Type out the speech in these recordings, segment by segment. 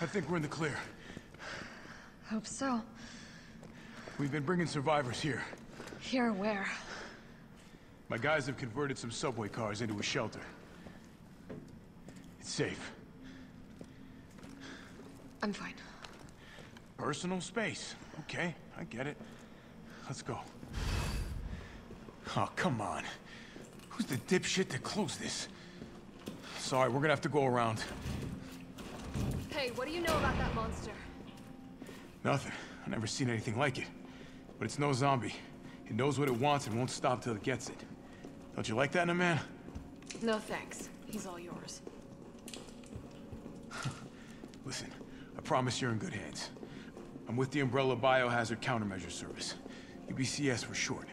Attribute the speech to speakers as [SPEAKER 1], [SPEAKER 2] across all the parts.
[SPEAKER 1] I think we're in the clear.
[SPEAKER 2] Hope so.
[SPEAKER 1] We've been bringing survivors here.
[SPEAKER 2] Here where?
[SPEAKER 1] My guys have converted some subway cars into a shelter. It's safe.
[SPEAKER 2] I'm fine.
[SPEAKER 1] Personal space. Okay, I get it. Let's go. Oh, come on. Who's the dipshit that closed this? Sorry, we're gonna have to go around.
[SPEAKER 2] Hey, what do you know about that monster?
[SPEAKER 1] Nothing. I've never seen anything like it. But it's no zombie. It knows what it wants and won't stop till it gets it. Don't you like that in a man?
[SPEAKER 2] No thanks. He's all yours.
[SPEAKER 1] Listen, I promise you're in good hands. I'm with the Umbrella Biohazard Countermeasure Service. UBCS for short.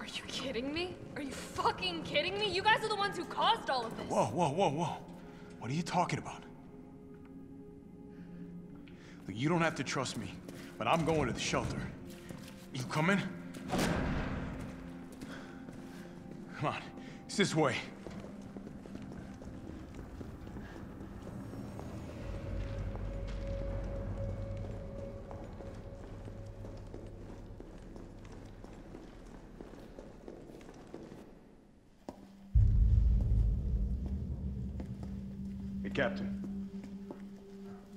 [SPEAKER 2] Are you kidding me? Are you fucking kidding me? You guys are the ones who caused all of this.
[SPEAKER 1] Whoa, whoa, whoa, whoa. What are you talking about? Look, you don't have to trust me, but I'm going to the shelter. You coming? Come on, it's this way. Hey, Captain.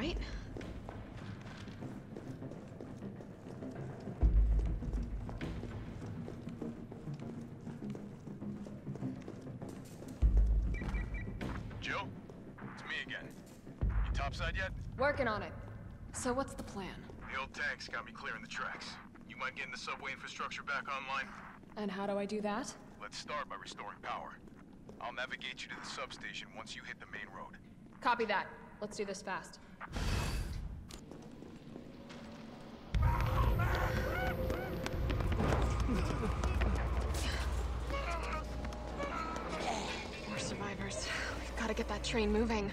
[SPEAKER 2] Right.
[SPEAKER 1] Jill? It's me again. You topside yet?
[SPEAKER 2] Working on it. So what's the plan?
[SPEAKER 1] The old tanks got me clearing the tracks. You mind getting the subway infrastructure back online?
[SPEAKER 2] And how do I do that?
[SPEAKER 1] Let's start by restoring power. I'll navigate you to the substation once you hit the main road.
[SPEAKER 2] Copy that. Let's do this fast. More survivors. We've got to get that train moving.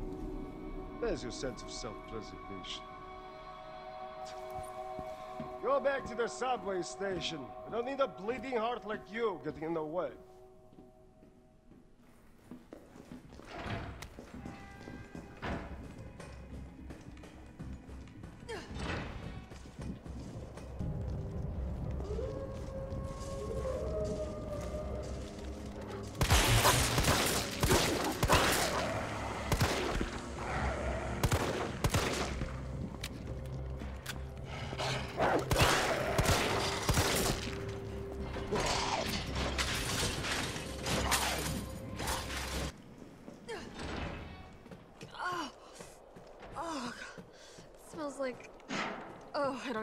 [SPEAKER 3] There's your sense of self-preservation. Go back to the subway station. I don't need a bleeding heart like you getting in the way.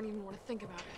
[SPEAKER 2] Don't even want to think about it.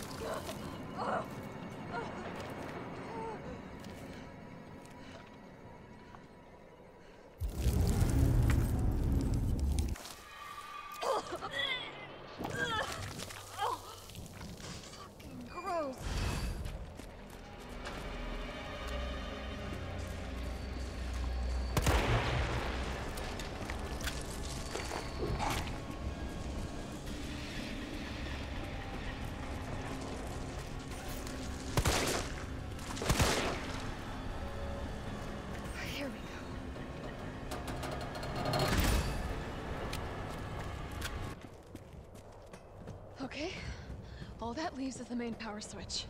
[SPEAKER 2] All that leaves is the main power switch.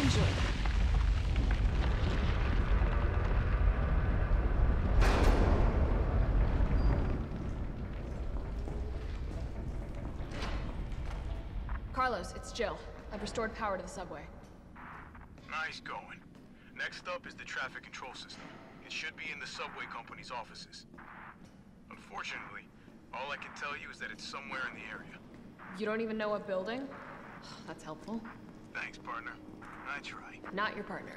[SPEAKER 2] Enjoy. Carlos, it's Jill. I've restored power to the subway.
[SPEAKER 1] Nice going. Next up is the traffic control system. It should be in the subway company's offices. Unfortunately, all I can tell you is that it's somewhere in the area.
[SPEAKER 2] You don't even know what building? That's helpful.
[SPEAKER 1] Thanks, partner. I try.
[SPEAKER 2] Not your partner.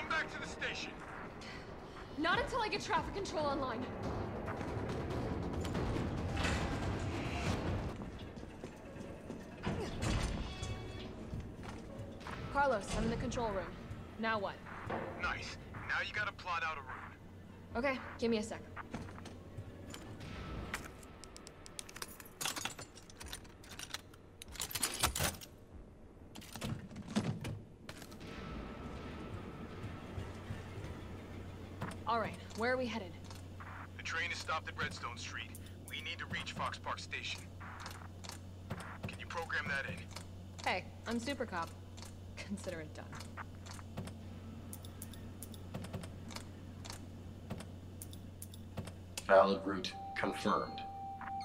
[SPEAKER 1] Come back to the station!
[SPEAKER 2] Not until I get traffic control online. Carlos, I'm in the control room. Now what?
[SPEAKER 1] Nice. Now you gotta plot out a route.
[SPEAKER 2] Okay, give me a sec. All right, where are we headed?
[SPEAKER 1] The train is stopped at Redstone Street. We need to reach Fox Park Station. Can you program that in?
[SPEAKER 2] Hey, I'm Super Cop. Consider it done.
[SPEAKER 4] Valid route. Confirmed.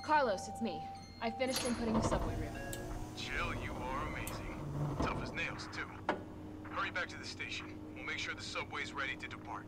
[SPEAKER 2] Carlos, it's me. I finished inputting the subway route.
[SPEAKER 1] Jill, you are amazing. Tough as nails, too. Hurry back to the station. We'll make sure the subway's ready to depart.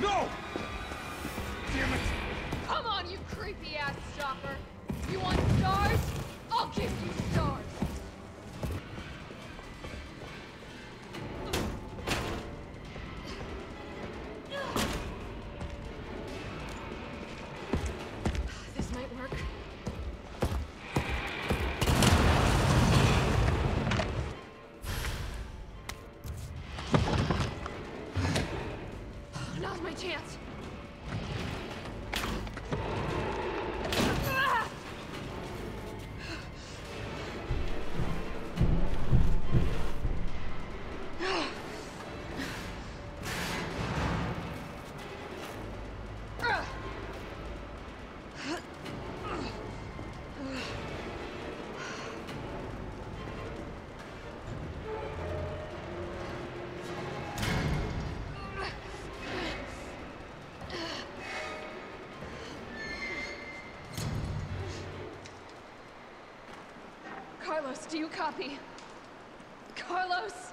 [SPEAKER 1] No! Damn it!
[SPEAKER 2] Come on, you creepy ass stalker. You want STARS? I'll give you STARS. Carlos, do you copy? Carlos!